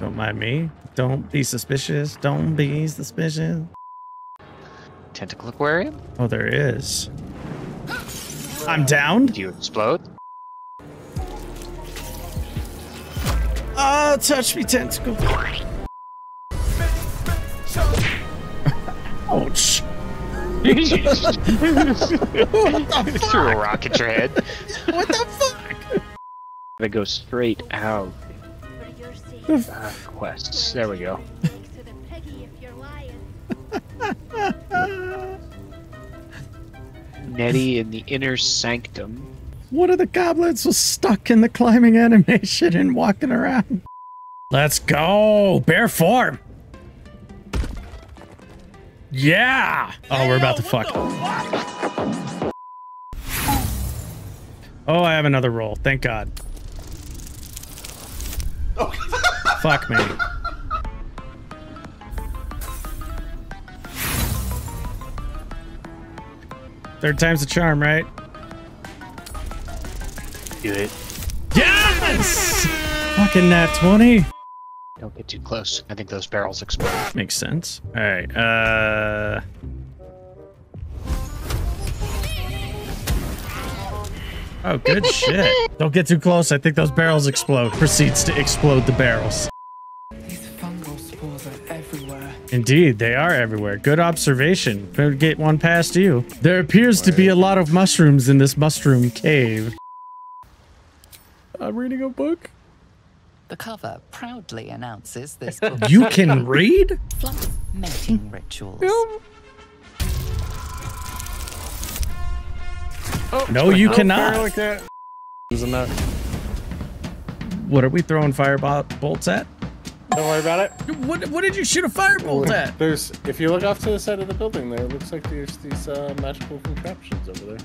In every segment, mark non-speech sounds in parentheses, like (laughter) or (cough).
mind me. Don't be suspicious. Don't be suspicious. Tentacle aquarium? Oh, there is. I'm down. Do you explode? Oh, touch me, tentacle. (laughs) Ouch. you (laughs) threw a rock at your head. (laughs) What the fuck? Gotta go straight out. Uh, quests. There we go. (laughs) Nettie in the inner sanctum. One of the goblins was stuck in the climbing animation and walking around. Let's go. Bear form. Yeah. Oh, we're about to fuck. Oh, I have another roll. Thank God. (laughs) fuck me. Third time's the charm, right? Do it. Yes! Fucking nat 20. Don't get too close. I think those barrels explode. Makes sense. All right. Uh. Oh, good (laughs) shit. Don't get too close. I think those barrels explode. Proceeds to explode the barrels. Indeed, they are everywhere. Good observation. Could get one past you. There appears to be a lot of mushrooms in this mushroom cave. I'm reading a book. The cover proudly announces this (laughs) book You can read? fluff mating rituals. No, oh, you cannot. like that? What are we throwing fireball bolts at? Don't worry about it. What, what did you shoot a firebolt at? There's, if you look off to the side of the building there, it looks like there's these uh, magical contraptions over there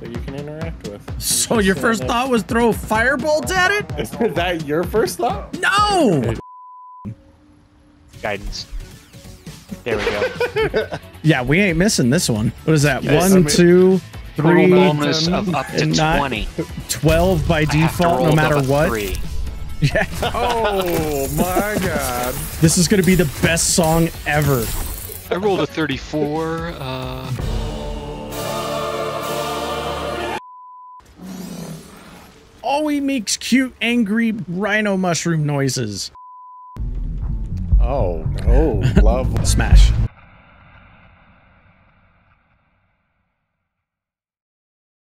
that you can interact with. So your first that- thought was throw a firebolt at it? (laughs) Is that your first thought? No! Guidance. There we go. (laughs) Yeah, we ain't missing this one. What is that? Yes, One, I mean- two, three, bonus of up to and not- 20. 12 by I have to default, no matter what. Three. Yeah, Oh my god. this is gonna be the best song ever. I rolled a 34. Uh, Oh, he makes cute, angry rhino mushroom noises. Oh, oh, love. Smash.